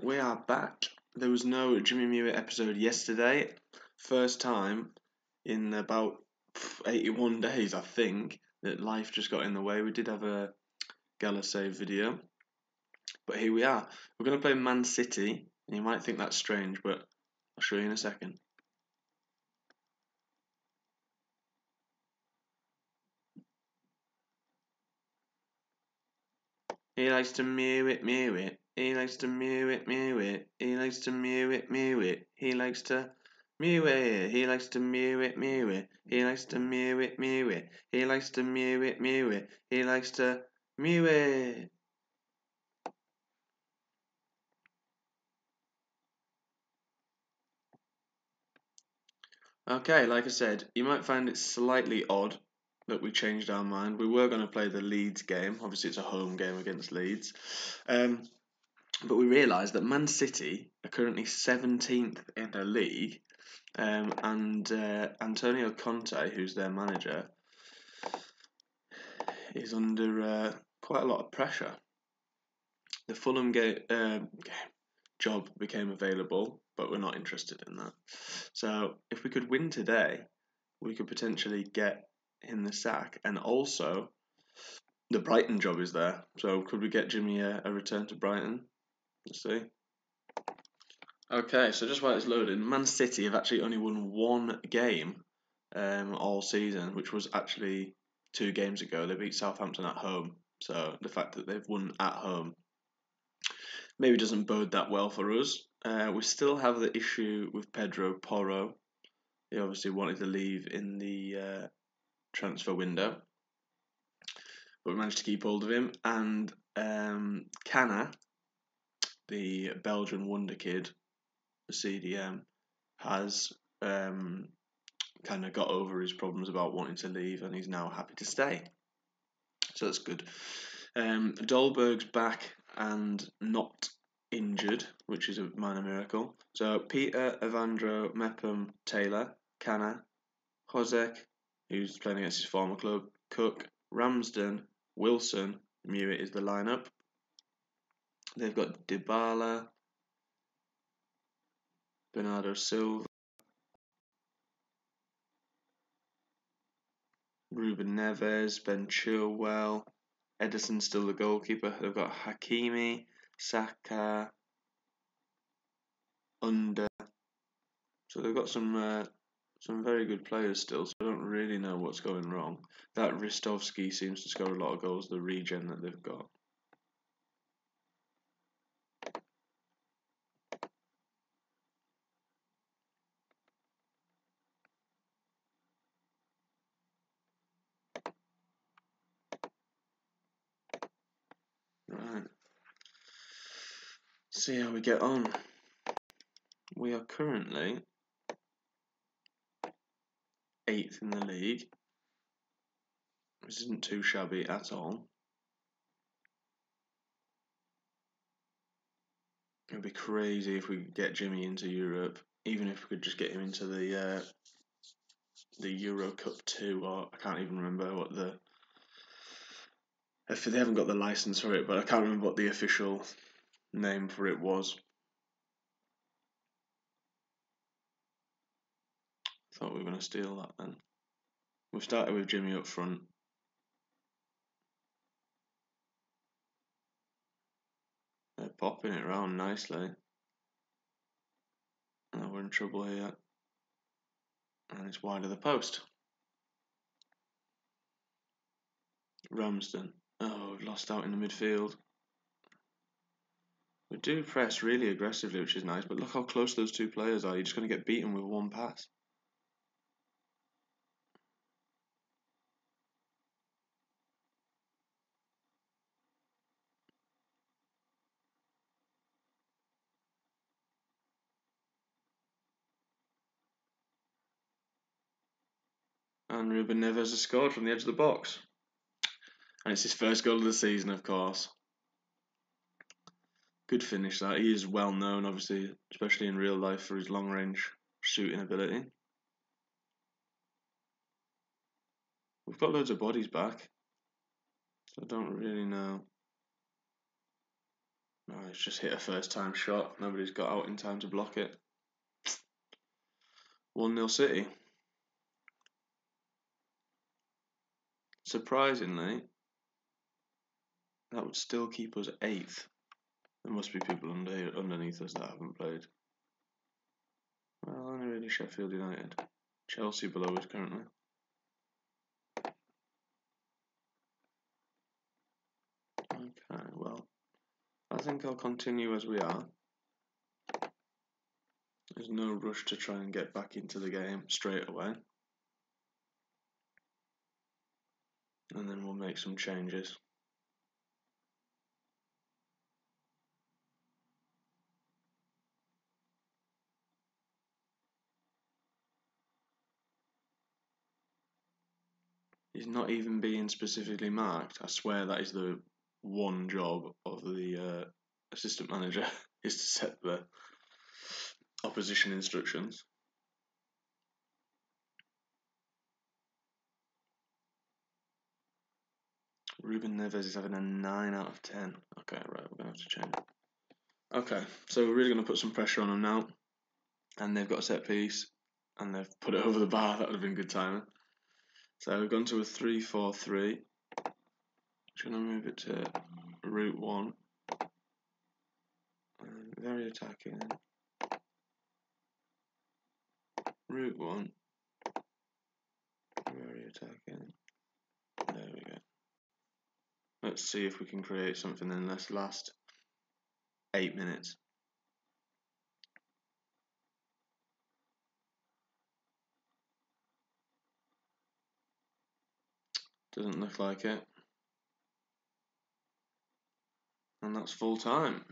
we are back. There was no Jimmy Muitt episode yesterday. First time in about 81 days, I think, that life just got in the way. We did have a Gala save video. But here we are. We're going to play Man City. And you might think that's strange, but I'll show you in a second. He likes to mew it, mew it. He likes to mew it, mew it. He likes to mew it, mew it. He likes to mew it. He likes to mew it, mew it. He likes to mew it, mew it. He likes to mew it, mew it. He likes to mew it. Okay, like I said, you might find it slightly odd that we changed our mind. We were going to play the Leeds game. Obviously, it's a home game against Leeds. Um, but we realised that Man City are currently 17th in the league. Um, and uh, Antonio Conte, who's their manager, is under uh, quite a lot of pressure. The Fulham ga- uh, job became available, but we're not interested in that. So if we could win today, we could potentially get in the sack, and also the Brighton job is there. So could we get Jimmy a, a return to Brighton? Let's see. Okay, so just while it's loading, Man City have actually only won one game um, all season, which was actually two games ago. They beat Southampton at home. So the fact that they've won at home maybe doesn't bode that well for us. Uh, we still have the issue with Pedro Porro. He obviously wanted to leave in the uh, transfer window, but we managed to keep hold of him. And um, Cana, the Belgian wonder kid, the CDM, has um, kind of got over his problems about wanting to leave, and he's now happy to stay. So that's good. Um, Dolberg's back and not injured, which is a minor miracle. So Peter, Evandro, Mepham, Taylor, Cana, Hosek, who's playing against his former club, Cook, Ramsden, Wilson, Muitt is the lineup. They've got Dybala, Bernardo Silva, Ruben Neves, Ben Chilwell, Ederson still the goalkeeper. They've got Hakimi, Saka, Under. So they've got some uh, some very good players still. So I don't really know what's going wrong. That Ristovski seems to score a lot of goals. The regen that they've got. Right. See how we get on. We are currently eighth in the league. This isn't too shabby at all. It'd be crazy if we could get Jimmy into Europe, even if we could just get him into the uh, the Euro Cup two, or I can't even remember what the if they haven't got the license for it, but I can't remember what the official name for it was. Thought we were going to steal that then. We've started with Jimmy up front. They're popping it around nicely. Oh, we're in trouble here. And it's wide of the post. Ramsden. Oh, lost out in the midfield. We do press really aggressively, which is nice, but look how close those two players are. You're just going to get beaten with one pass. And Ruben Neves has scored from the edge of the box. And it's his first goal of the season, of course. Good finish that. He is well known, obviously, especially in real life, for his long range shooting ability. We've got loads of bodies back. So I don't really know. No, it's just hit a first time shot. Nobody's got out in time to block it. 1 0 City. Surprisingly, that would still keep us eighth. There must be people under, underneath us that haven't played. Well, only really Sheffield United. Chelsea below us currently. Okay, well, I think I'll continue as we are. There's no rush to try and get back into the game straight away. And then we'll make some changes. He's not even being specifically marked. I swear that is the one job of the uh, assistant manager is to set the opposition instructions. Ruben Neves is having a 9 out of 10. Okay, right, we're going to have to change Okay, so we're really going to put some pressure on them now. And they've got a set piece, and they've put it over the bar. That would have been good timing. So we've gone to a 3 4 3. Just going to move it to route 1. And very attacking. Route 1. Very attacking. There we go. Let's see if we can create something in this last eight minutes. Doesn't look like it. And that's full time.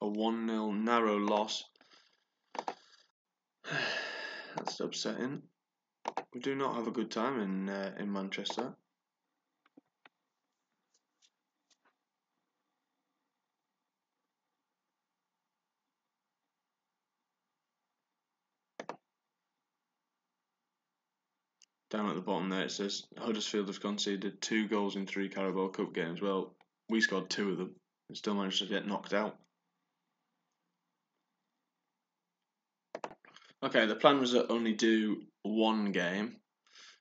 A 1 0 narrow loss. that's upsetting. We do not have a good time in uh, in Manchester. Down at the bottom there it says Huddersfield have conceded two goals in three Carabao Cup games. Well, we scored two of them and still managed to get knocked out. Okay, the plan was to only do one game,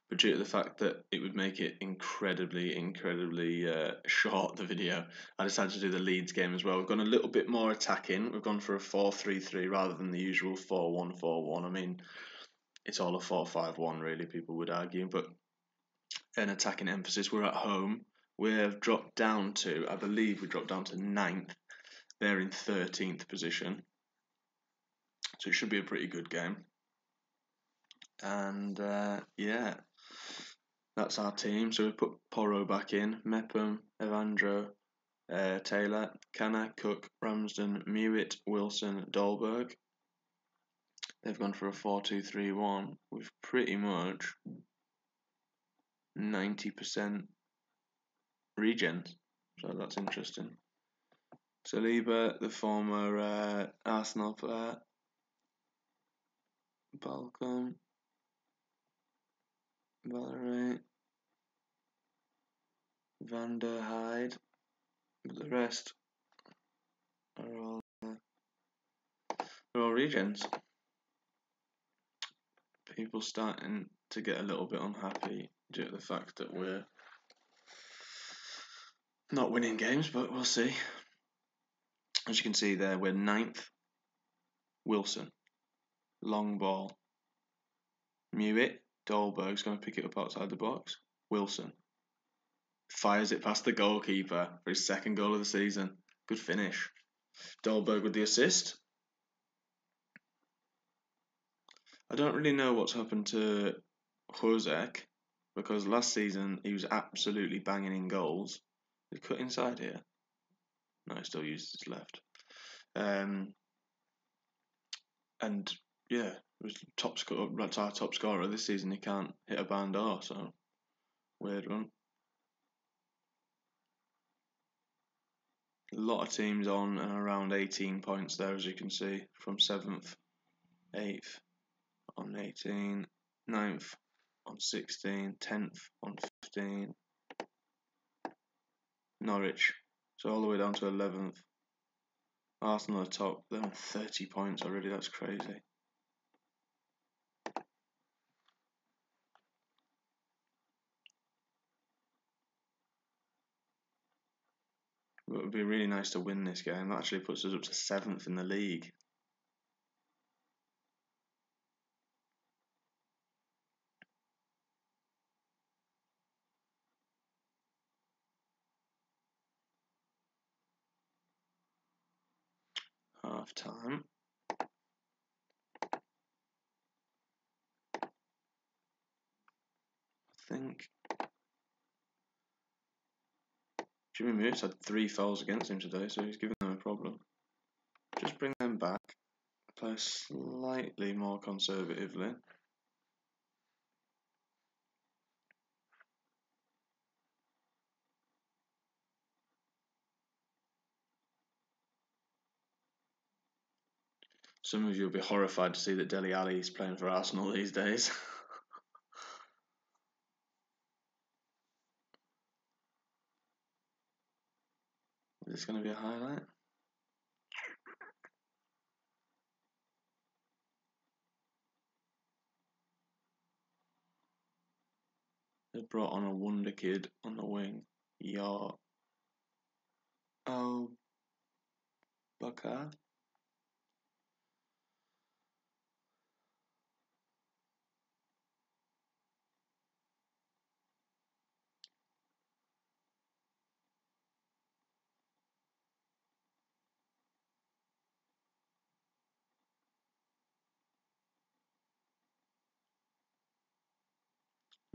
but due to the fact that it would make it incredibly, incredibly uh, short, the video, I decided to do the Leeds game as well. We've gone a little bit more attacking. We've gone for a 4 3 3 rather than the usual 4 1 4 1. I mean, it's all a 4-5-1 really people would argue but an attacking emphasis. We're at home. We have dropped down to I believe we dropped down to ninth. They're in 13th position. So it should be a pretty good game. And uh, yeah that's our team. So we put Porro back in. Mepham Evandro uh, Taylor Canna Cook Ramsden Muitt Wilson Dolberg they've gone for a 4-2-3-1 with pretty much 90% regens. So that's interesting. Saliba, the former uh, Arsenal player. Balcom. Valerie. Van der Hyde. But the rest are all, uh, are all regens people starting to get a little bit unhappy due to the fact that we're not winning games, but we'll see. As you can see there, we're ninth. Wilson, long ball. Muitt, Dolberg's going to pick it up outside the box. Wilson fires it past the goalkeeper for his second goal of the season. Good finish. Dolberg with the assist. I don't really know what's happened to Josek because last season he was absolutely banging in goals. He cut inside here. No, he still uses his left. Um, and yeah, was top score. That's our top scorer this season. He can't hit a band door, so weird one. A lot of teams on and around 18 points there, as you can see, from seventh, eighth, on 18, 9th on 16, 10th on 15, Norwich, so all the way down to 11th, Arsenal are top. They're on 30 points already. That's crazy. It would be really nice to win this game. That actually puts us up to seventh in the league. Time. I think Jimmy Moose had three fouls against him today, so he's giving them a problem. Just bring them back. Play slightly more conservatively. Some of you will be horrified to see that Dele Alli is playing for Arsenal these days. is this going to be a highlight? They brought on a wonder kid on the wing. Yeah. Oh, Bakar.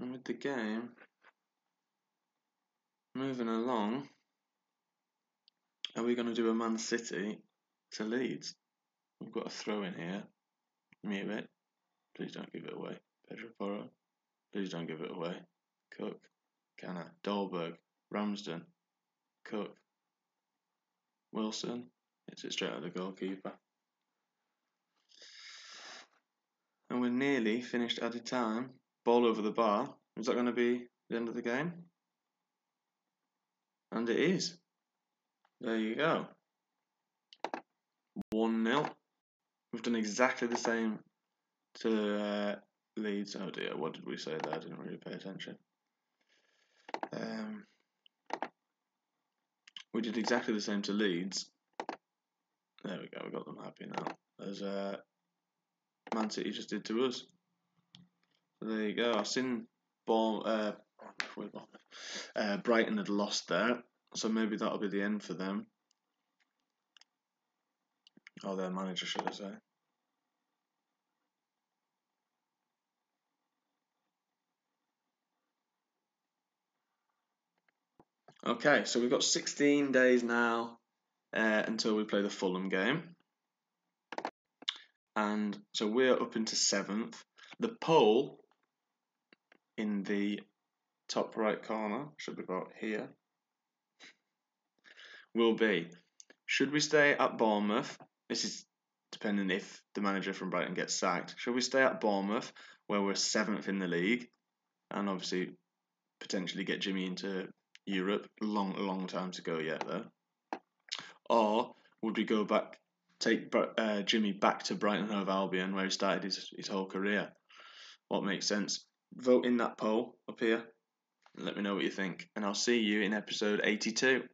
And with the game moving along, are we going to do a Man City to Leeds? We've got a throw in here. Muitt. Please don't give it away. Pedro Porro. Please don't give it away. Cook. Canna. Dolberg. Ramsden. Cook. Wilson. Hits it straight at the goalkeeper. And we're nearly finished added time. Ball over the bar. Is that going to be the end of the game? And it is. There you go. 1 0. We've done exactly the same to uh, Leeds. Oh dear, what did we say there? I didn't really pay attention. Um, we did exactly the same to Leeds. There we go, we got them happy now. As uh, Man City just did to us. There you go. I've seen Ball, uh, uh, Brighton had lost there, so maybe that'll be the end for them. Or their manager, should I say. Okay, so we've got 16 days now uh, until we play the Fulham game. And so we're up into seventh. The poll in the top right corner, should be about here, will be should we stay at Bournemouth? This is depending if the manager from Brighton gets sacked. Should we stay at Bournemouth, where we're seventh in the league, and obviously potentially get Jimmy into Europe? Long, long time to go yet, though. Or would we go back, take uh, Jimmy back to Brighton Hove Albion, where he started his, his whole career? What makes sense? Vote in that poll up here. Let me know what you think, and I'll see you in episode 82.